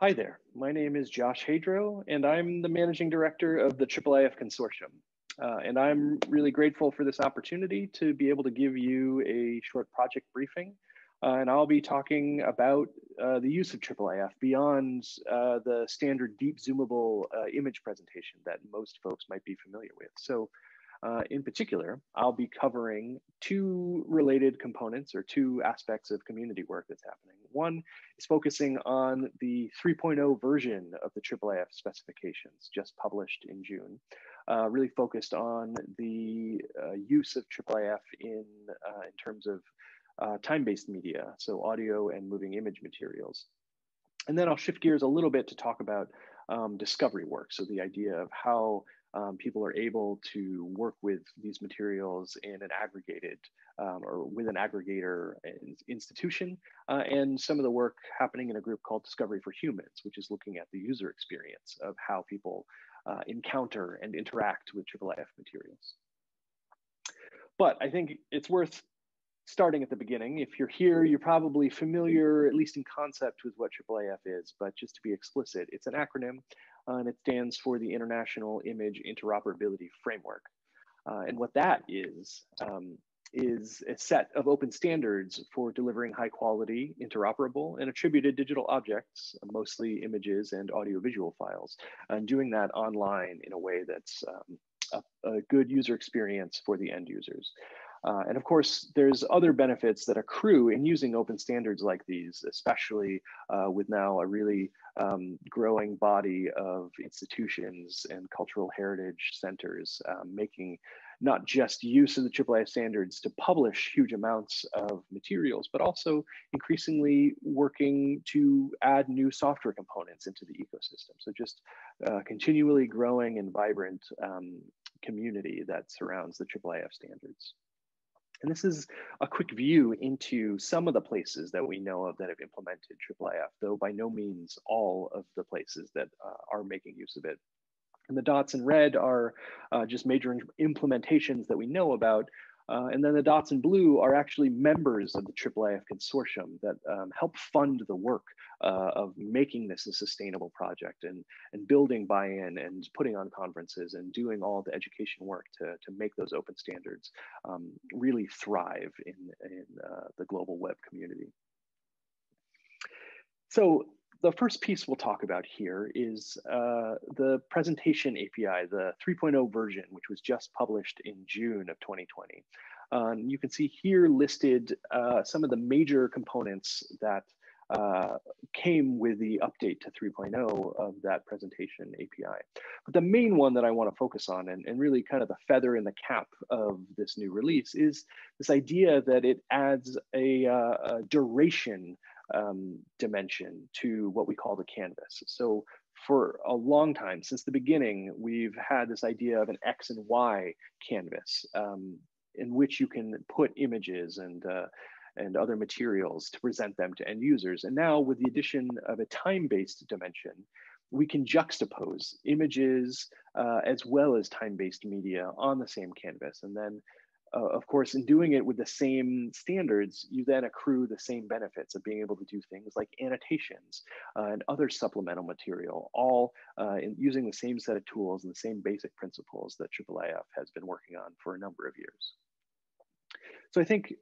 Hi there, my name is Josh Hadro, and I'm the managing director of the IIIF Consortium. Uh, and I'm really grateful for this opportunity to be able to give you a short project briefing. Uh, and I'll be talking about uh, the use of IIIF beyond uh, the standard deep zoomable uh, image presentation that most folks might be familiar with. So uh, in particular, I'll be covering two related components or two aspects of community work that's happening. One is focusing on the 3.0 version of the IIIF specifications just published in June, uh, really focused on the uh, use of IIIF in, uh, in terms of uh, time-based media, so audio and moving image materials. And then I'll shift gears a little bit to talk about um, discovery work. So the idea of how um, people are able to work with these materials in an aggregated um, or with an aggregator institution, uh, and some of the work happening in a group called Discovery for Humans, which is looking at the user experience of how people uh, encounter and interact with IIIF materials. But I think it's worth starting at the beginning. If you're here, you're probably familiar, at least in concept, with what IIIF is, but just to be explicit, it's an acronym and it stands for the International Image Interoperability Framework. Uh, and what that is, um, is a set of open standards for delivering high quality, interoperable, and attributed digital objects, mostly images and audiovisual files, and doing that online in a way that's um, a, a, good user experience for the end users. Uh, and of course, there's other benefits that accrue in using open standards like these, especially uh, with now a really um, growing body of institutions and cultural heritage centers um, making not just use of the IIIF standards to publish huge amounts of materials, but also increasingly working to add new software components into the ecosystem. So just uh, continually growing and vibrant um, community that surrounds the IIIF standards. And this is a quick view into some of the places that we know of that have implemented IIIF, though by no means all of the places that uh, are making use of it. And the dots in red are uh, just major implementations that we know about, uh, and then the dots in blue are actually members of the IIIF consortium that um, help fund the work uh, of making this a sustainable project and, and building buy-in and putting on conferences and doing all the education work to, to make those open standards um, really thrive in, in uh, the global web community. So the first piece we'll talk about here is uh, the presentation API, the 3.0 version, which was just published in June of 2020. Um, you can see here listed uh, some of the major components that uh, came with the update to 3.0 of that presentation API. But the main one that I want to focus on and, and really kind of the feather in the cap of this new release is this idea that it adds a, uh, a duration um, dimension to what we call the canvas. So for a long time, since the beginning, we've had this idea of an X and Y canvas um, in which you can put images and uh, and other materials to present them to end users. And now with the addition of a time-based dimension, we can juxtapose images uh, as well as time-based media on the same canvas. And then uh, of course, in doing it with the same standards, you then accrue the same benefits of being able to do things like annotations uh, and other supplemental material, all uh, in using the same set of tools and the same basic principles that IIIF has been working on for a number of years. So I think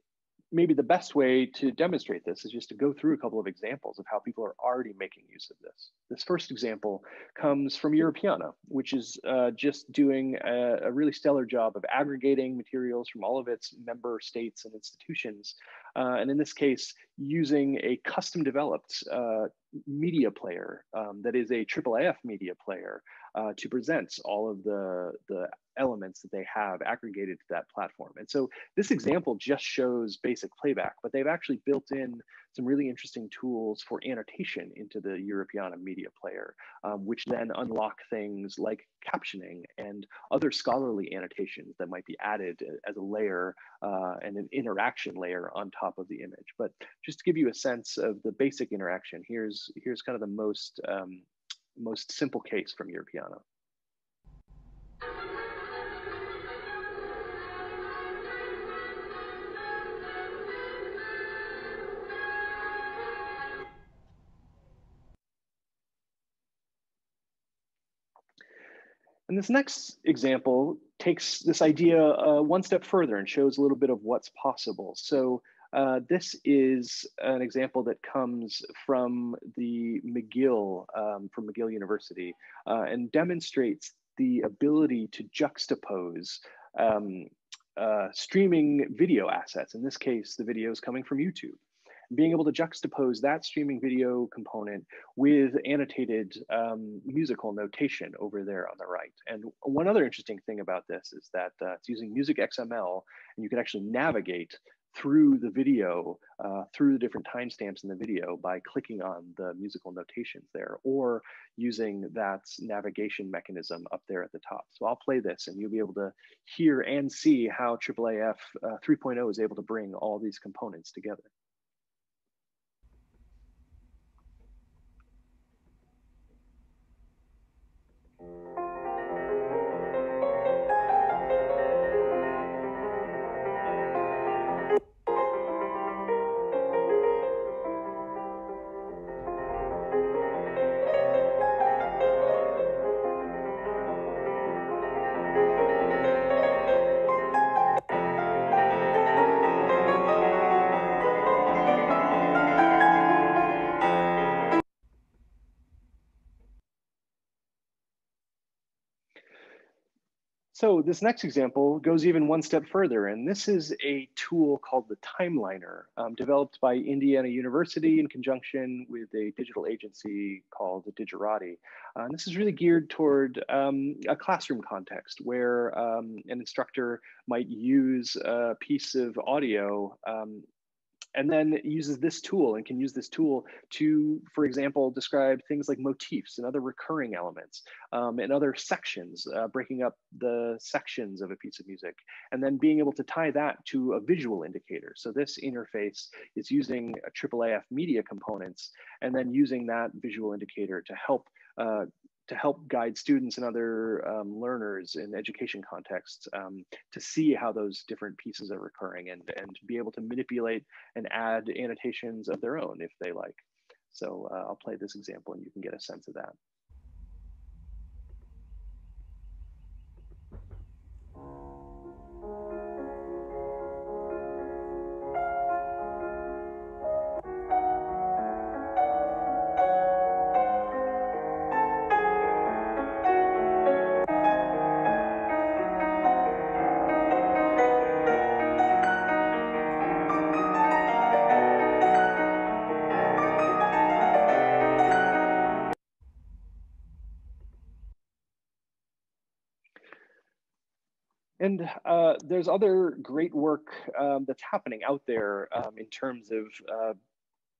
maybe the best way to demonstrate this is just to go through a couple of examples of how people are already making use of this. This first example comes from Europeana, which is uh, just doing a, a, really stellar job of aggregating materials from all of its member states and institutions. Uh, and in this case, using a custom developed uh, media player um, that is a IIIF media player uh, to present all of the, the elements that they have aggregated to that platform. And so this example just shows basic playback, but they've actually built in some really interesting tools for annotation into the Europeana media player, um, which then unlock things like captioning and other scholarly annotations that might be added as a layer uh, and an interaction layer on top of the image. But just to give you a sense of the basic interaction, here's, here's kind of the most, um, most simple case from Europeana. And this next example takes this idea uh, one step further and shows a little bit of what's possible. So uh, this is an example that comes from the McGill, um, from McGill University, uh, and demonstrates the ability to juxtapose um, uh, streaming video assets. In this case, the video is coming from YouTube being able to juxtapose that streaming video component with annotated um, musical notation over there on the right. And one other interesting thing about this is that uh, it's using Music XML, and you can actually navigate through the video, uh, through the different timestamps in the video by clicking on the musical notations there or using that navigation mechanism up there at the top. So I'll play this and you'll be able to hear and see how IIIF uh, 3.0 is able to bring all these components together. So this next example goes even one step further, and this is a tool called the Timeliner, um, developed by Indiana University in conjunction with a digital agency called Digirati. Uh, this is really geared toward um, a classroom context where um, an instructor might use a piece of audio um, and then uses this tool and can use this tool to, for example, describe things like motifs and other recurring elements um, and other sections, uh, breaking up the sections of a piece of music, and then being able to tie that to a visual indicator. So this interface is using IIIF media components and then using that visual indicator to help uh, to help guide students and other um, learners in education contexts um, to see how those different pieces are recurring and, and be able to manipulate and add annotations of their own if they like. So uh, I'll play this example and you can get a sense of that. And uh, there's other great work um, that's happening out there um, in terms of uh,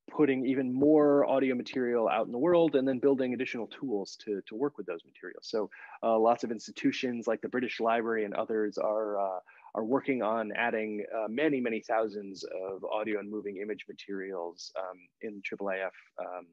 putting even more audio material out in the world and then building additional tools to, to work with those materials. So uh, lots of institutions like the British Library and others are, uh, are working on adding uh, many, many thousands of audio and moving image materials um, in IIIF um,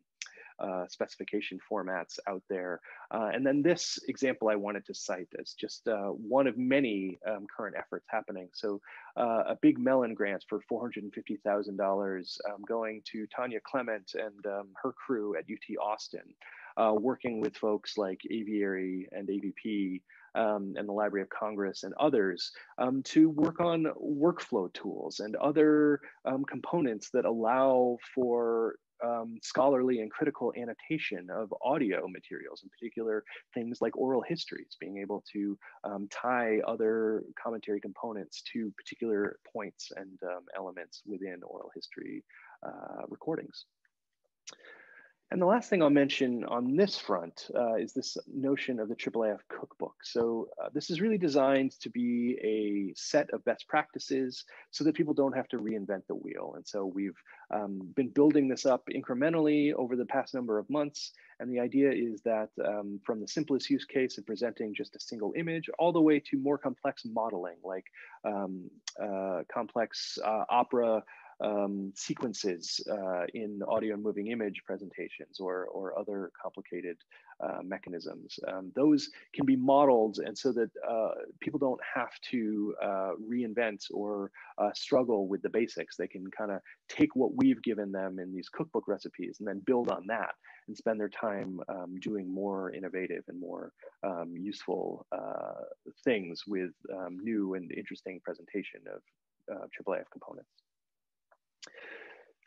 uh, specification formats out there. Uh, and then this example I wanted to cite as just uh, one of many um, current efforts happening. So uh, a big Mellon grant for $450,000 um, going to Tanya Clement and um, her crew at UT Austin, uh, working with folks like Aviary and AVP um, and the Library of Congress and others um, to work on workflow tools and other um, components that allow for um, scholarly and critical annotation of audio materials, in particular things like oral histories, being able to um, tie other commentary components to particular points and um, elements within oral history uh, recordings. And the last thing I'll mention on this front uh, is this notion of the IIIF cookbook. So uh, this is really designed to be a set of best practices so that people don't have to reinvent the wheel. And so we've um, been building this up incrementally over the past number of months. And the idea is that um, from the simplest use case of presenting just a single image all the way to more complex modeling like um, uh, complex uh, opera um, sequences uh, in audio and moving image presentations or, or other complicated uh, mechanisms. Um, those can be modeled and so that uh, people don't have to uh, reinvent or uh, struggle with the basics. They can kind of take what we've given them in these cookbook recipes and then build on that and spend their time um, doing more innovative and more um, useful uh, things with um, new and interesting presentation of uh, IIIF components.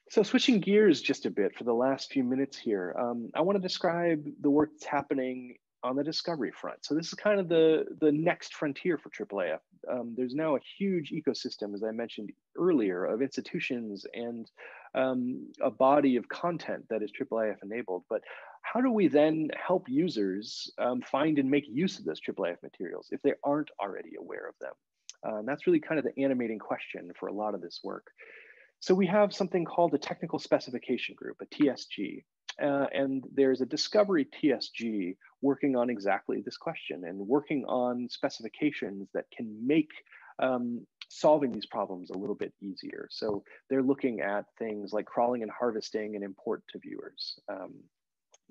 So switching gears just a bit for the last few minutes here, um, I want to describe the work that's happening on the discovery front. So this is kind of the, the next frontier for IIIF. Um, there's now a huge ecosystem, as I mentioned earlier, of institutions and um, a body of content that is IIIF enabled. But how do we then help users um, find and make use of those IIIF materials if they aren't already aware of them? Uh, and that's really kind of the animating question for a lot of this work. So we have something called a technical specification group, a TSG. Uh, and there's a discovery TSG working on exactly this question and working on specifications that can make um, solving these problems a little bit easier. So they're looking at things like crawling and harvesting and import to viewers. Um,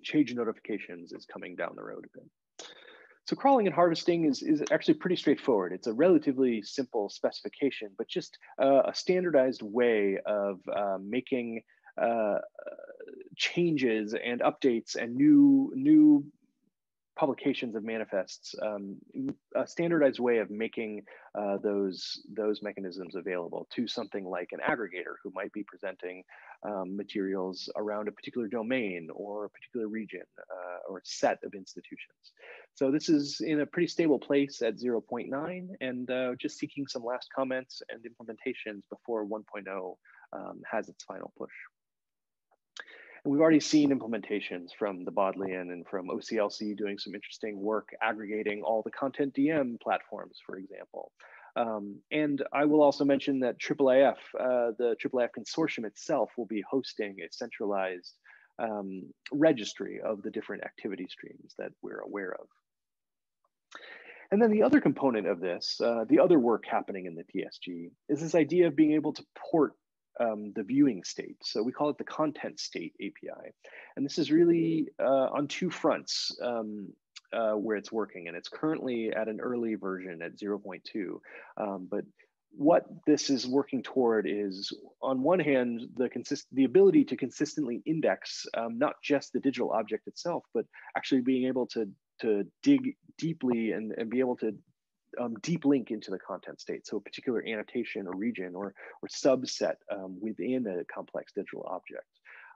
change notifications is coming down the road a bit. So crawling and harvesting is, is actually pretty straightforward. It's a relatively simple specification, but just uh, a standardized way of uh, making uh, changes and updates and new new publications of manifests, um, a standardized way of making uh, those, those mechanisms available to something like an aggregator who might be presenting um, materials around a particular domain or a particular region uh, or set of institutions. So this is in a pretty stable place at 0.9 and uh, just seeking some last comments and implementations before 1.0 um, has its final push. We've already seen implementations from the Bodleian and from OCLC doing some interesting work aggregating all the CONTENTdm platforms, for example. Um, and I will also mention that IIIF, uh, the IIIF consortium itself will be hosting a centralized um, registry of the different activity streams that we're aware of. And then the other component of this, uh, the other work happening in the TSG, is this idea of being able to port um, the viewing state. So we call it the content state API. And this is really uh, on two fronts um, uh, where it's working. And it's currently at an early version at 0.2. Um, but what this is working toward is on one hand, the consist the ability to consistently index um, not just the digital object itself, but actually being able to to dig deeply and, and be able to um, deep link into the content state. So a particular annotation or region or, or subset um, within a complex digital object.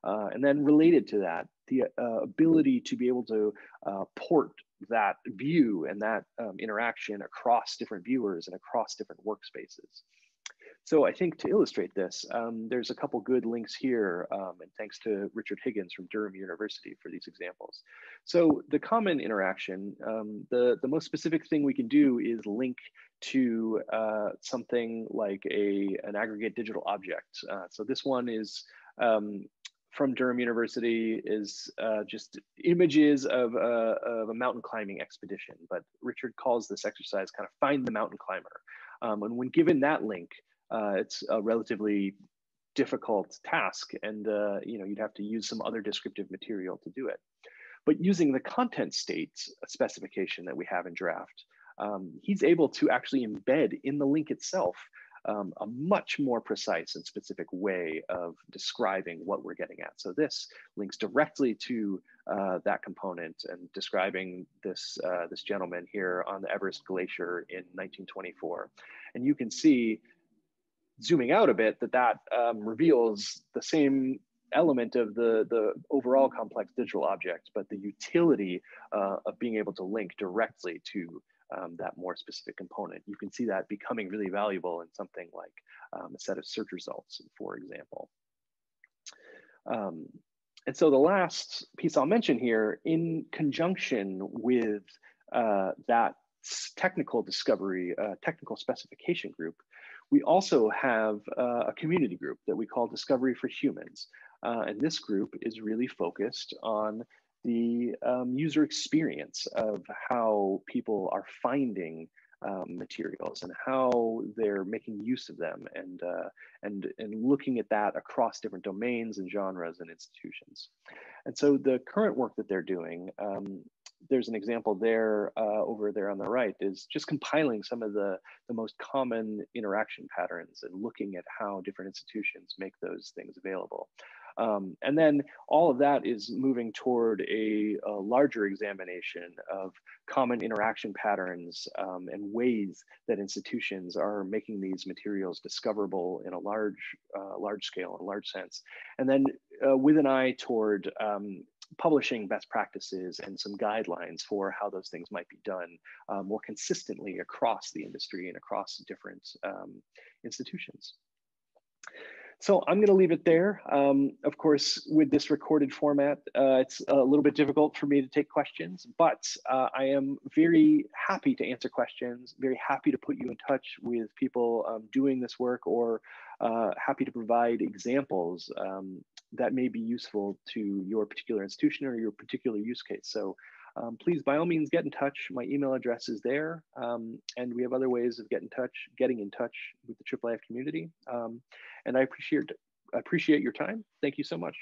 Uh, and then related to that, the uh, ability to be able to uh, port that view and that um, interaction across different viewers and across different workspaces. So I think to illustrate this, um, there's a couple good links here, um, and thanks to Richard Higgins from Durham University for these examples. So the common interaction, um, the, the most specific thing we can do is link to uh, something like a, an aggregate digital object. Uh, so this one is um, from Durham University is uh, just images of, uh, of a mountain climbing expedition. But Richard calls this exercise kind of find the mountain climber. Um, and when given that link, uh, it's a relatively difficult task and uh, you know you'd have to use some other descriptive material to do it but using the content state specification that we have in draft um, he's able to actually embed in the link itself um, a much more precise and specific way of describing what we're getting at. So this links directly to uh, that component and describing this, uh, this gentleman here on the Everest Glacier in 1924. And you can see zooming out a bit, that that um, reveals the same element of the, the overall complex digital object, but the utility uh, of being able to link directly to um, that more specific component. You can see that becoming really valuable in something like um, a set of search results, for example. Um, and so the last piece I'll mention here, in conjunction with uh, that technical discovery, uh, technical specification group, we also have uh, a community group that we call Discovery for Humans. Uh, and this group is really focused on the um, user experience of how people are finding um, materials and how they're making use of them and, uh, and, and looking at that across different domains and genres and institutions. And so the current work that they're doing um, there's an example there uh, over there on the right is just compiling some of the, the most common interaction patterns and looking at how different institutions make those things available. Um, and then all of that is moving toward a, a larger examination of common interaction patterns um, and ways that institutions are making these materials discoverable in a large, uh, large scale, in a large sense. And then uh, with an eye toward um, publishing best practices and some guidelines for how those things might be done uh, more consistently across the industry and across different um, institutions. So I'm going to leave it there. Um, of course, with this recorded format, uh, it's a little bit difficult for me to take questions, but uh, I am very happy to answer questions, very happy to put you in touch with people um, doing this work or uh, happy to provide examples um, that may be useful to your particular institution or your particular use case. So um, please, by all means, get in touch. My email address is there, um, and we have other ways of getting in touch, getting in touch with the IIIF community. Um, and I appreciate appreciate your time. Thank you so much.